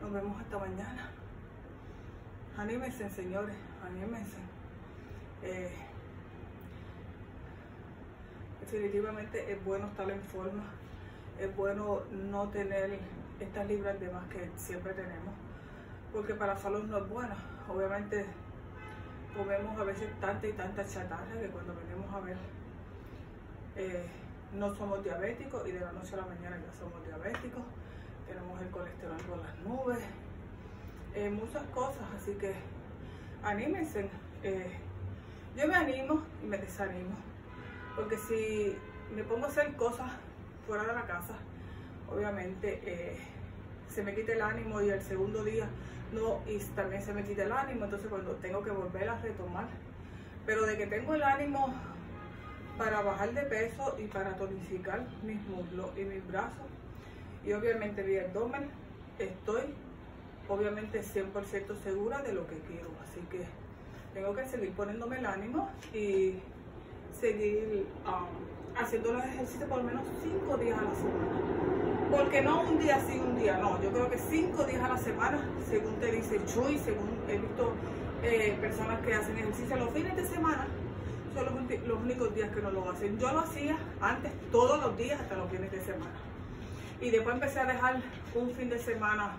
Nos vemos hasta mañana. Anímense, señores, anímense. Eh, definitivamente es bueno estar en forma. Es bueno no tener estas libras de más que siempre tenemos. Porque para salud no es buena. Obviamente comemos a veces tanta y tanta chatarra que cuando venimos a ver eh, no somos diabéticos y de la noche a la mañana ya somos diabéticos, tenemos el colesterol por las nubes, eh, muchas cosas, así que anímense. Eh, yo me animo y me desanimo, porque si me pongo a hacer cosas fuera de la casa, obviamente eh, se me quita el ánimo y el segundo día no, y también se me quita el ánimo, entonces cuando tengo que volver a retomar, pero de que tengo el ánimo para bajar de peso y para tonificar mis muslos y mis brazos y obviamente mi abdomen, estoy obviamente 100% segura de lo que quiero, así que tengo que seguir poniéndome el ánimo y seguir um, haciendo los ejercicios por lo menos 5 días a la semana. Porque no un día sí, un día no. Yo creo que 5 días a la semana, según te dice Chuy, según he visto eh, personas que hacen ejercicio los fines de semana, son los, únicos días que no lo hacen. Yo lo hacía antes todos los días hasta los fines de semana. Y después empecé a dejar un fin de semana,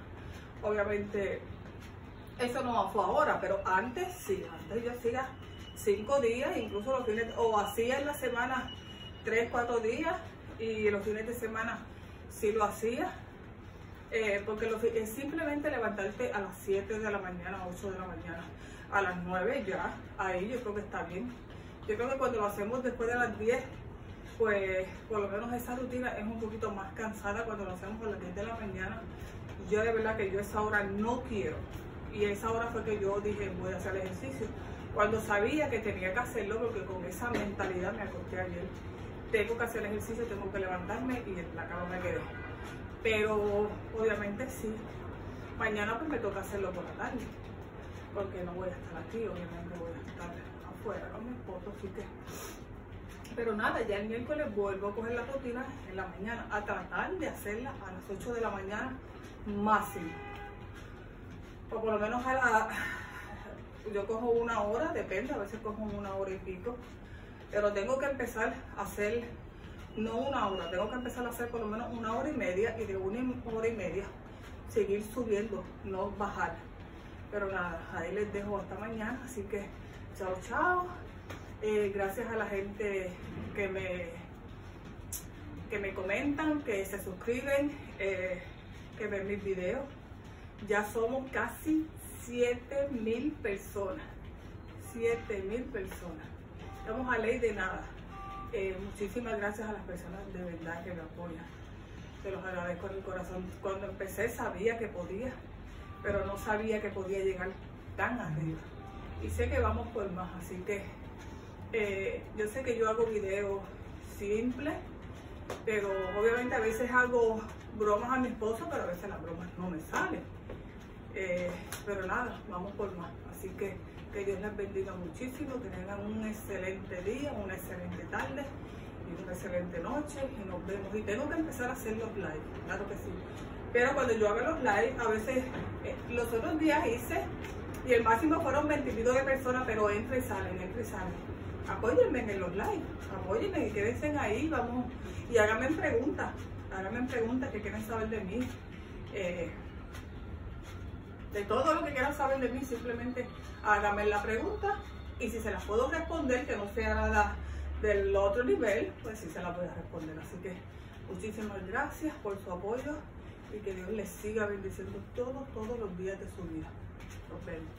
obviamente, eso no fue ahora, pero antes sí, antes yo hacía cinco días, incluso los fines, o hacía en la semana tres, cuatro días, y los fines de semana sí lo hacía. Eh, porque lo, es simplemente levantarte a las 7 de la mañana, 8 de la mañana, a las 9 ya, ahí yo creo que está bien yo creo que cuando lo hacemos después de las 10, pues por lo menos esa rutina es un poquito más cansada cuando lo hacemos a las 10 de la mañana. Yo de verdad que yo esa hora no quiero. Y esa hora fue que yo dije, voy a hacer ejercicio. Cuando sabía que tenía que hacerlo, porque con esa mentalidad me acosté ayer. Tengo que hacer ejercicio, tengo que levantarme y en la cama me quedé. Pero obviamente sí. Mañana pues me toca hacerlo por la tarde. Porque no voy a estar aquí, obviamente voy a estar fuera con mi esposo, así que... Pero nada, ya el miércoles vuelvo a coger la rutina en la mañana, a tratar de hacerla a las 8 de la mañana máximo. O por lo menos a la... Yo cojo una hora, depende, a veces cojo una hora y pico. Pero tengo que empezar a hacer, no una hora, tengo que empezar a hacer por lo menos una hora y media y de una hora y media seguir subiendo, no bajar. Pero nada, ahí les dejo hasta mañana, así que Chao, chao. Eh, gracias a la gente que me, que me comentan, que se suscriben, eh, que ven mis videos. Ya somos casi 7 mil personas. 7 mil personas. Estamos a ley de nada. Eh, muchísimas gracias a las personas de verdad que me apoyan. Se los agradezco en el corazón. Cuando empecé sabía que podía, pero no sabía que podía llegar tan arriba y sé que vamos por más, así que eh, yo sé que yo hago videos simples, pero obviamente a veces hago bromas a mi esposo, pero a veces las bromas no me salen. Eh, pero nada, vamos por más. Así que que Dios les bendiga muchísimo, que tengan un excelente día, una excelente tarde y una excelente noche y nos vemos. Y tengo que empezar a hacer los live, claro que sí. Pero cuando yo hago los live, a veces eh, los otros días hice y el máximo fueron 22 de personas, pero entra y salen, entra y salen. Apóyenme en los likes, apóyenme y quédense ahí, vamos, y háganme preguntas, háganme preguntas que quieren saber de mí. Eh, de todo lo que quieran saber de mí, simplemente háganme la pregunta y si se las puedo responder, que no sea nada del otro nivel, pues sí se la voy responder. Así que muchísimas gracias por su apoyo y que Dios les siga bendiciendo todos, todos los días de su vida. Nos vemos.